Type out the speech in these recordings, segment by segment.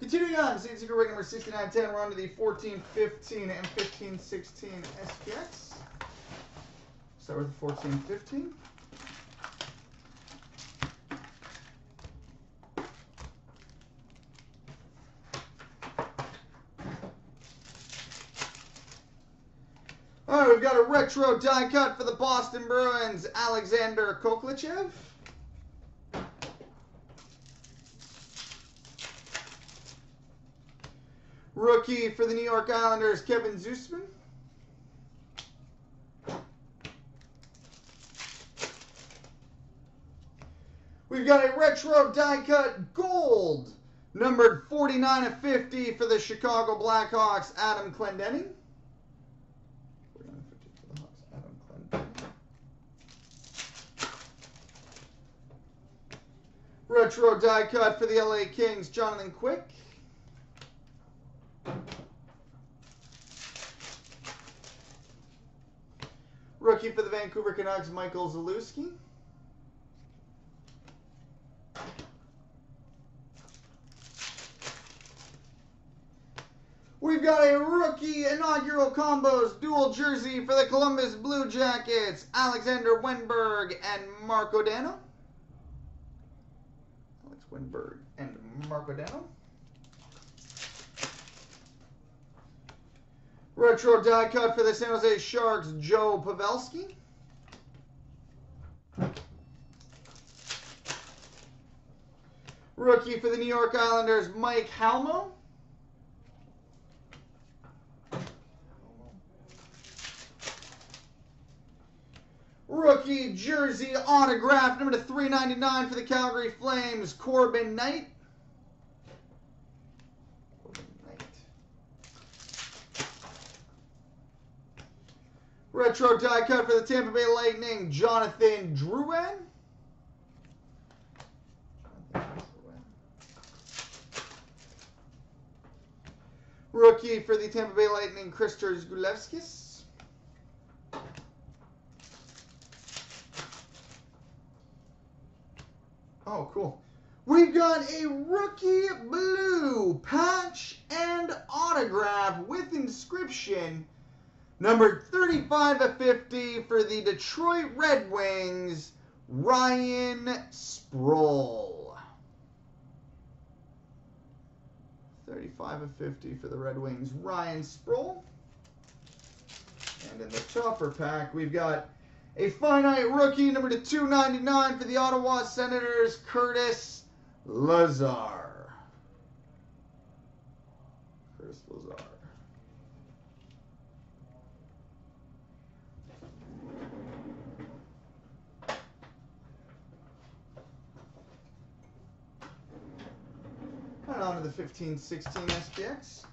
Continuing on, St. Secret Ring number 6910, we're on to the 1415 and 1516 SPX. Start with the 1415. All right, we've got a retro die cut for the Boston Bruins, Alexander Khokhlachev. Rookie for the New York Islanders, Kevin Czuczman. We've got a retro die cut gold, numbered 49 of 50 for the Chicago Blackhawks, Adam Clendening. 49 of 50 for the Hawks, Adam Clendening. Retro die cut for the LA Kings, Jonathan Quick. Rookie for the Vancouver Canucks, Michael Zalewski. We've got a rookie inaugural combos dual jersey for the Columbus Blue Jackets, Alexander Wennberg and Marko Dano. Alex Wennberg and Marko Dano. Retro die cut for the San Jose Sharks, Joe Pavelski. Rookie for the New York Islanders, Mike Halmo. Rookie jersey autograph number to 399 for the Calgary Flames, Corban Knight. Corban Knight. Retro die cut for the Tampa Bay Lightning, Jonathan Drouin. Rookie for the Tampa Bay Lightning, Kristers Gudlevskis. Oh, cool. We've got a rookie blue patch and autograph with inscription number 35 of 50 for the Detroit Red Wings, Ryan Sproul. 35 of 50 for the Red Wings, Ryan Sproul. And in the topper pack, we've got a finite rookie, number to 299 for the Ottawa Senators, Curtis Lazar. Curtis Lazar. To the 1516 SPX.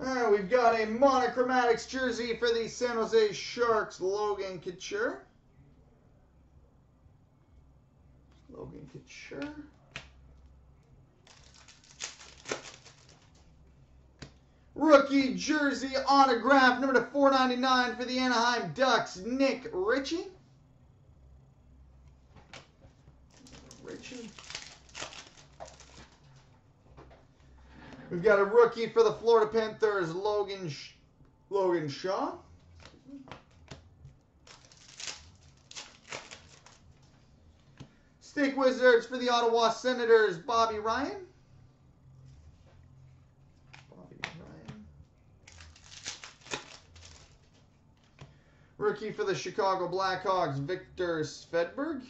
Alright, uh, we've got a monochromatics jersey for the San Jose Sharks, Logan Couture. Logan Couture. Rookie jersey autograph number to 499 for the Anaheim Ducks, Nick Ritchie. Ritchie. We've got a rookie for the Florida Panthers, Logan Sh- Logan Shaw. Stick Wizards for the Ottawa Senators, Bobby Ryan. Bobby Ryan. Rookie for the Chicago Blackhawks, Viktor Svedberg.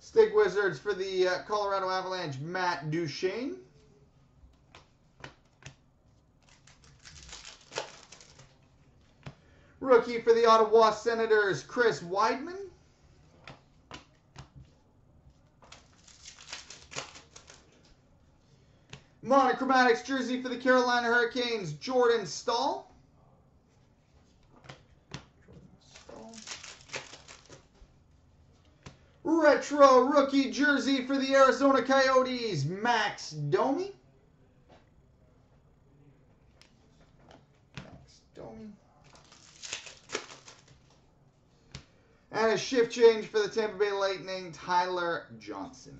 Stick Wizards for the uh, Colorado Avalanche, Matt Duchene. Rookie for the Ottawa Senators, Chris Wideman. Monochromatics jersey for the Carolina Hurricanes, Jordan Staal. Retro rookie jersey for the Arizona Coyotes, Max Domi. Max Domi. And a shift change for the Tampa Bay Lightning, Tyler Johnson.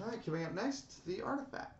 All right, coming up next, the artifacts.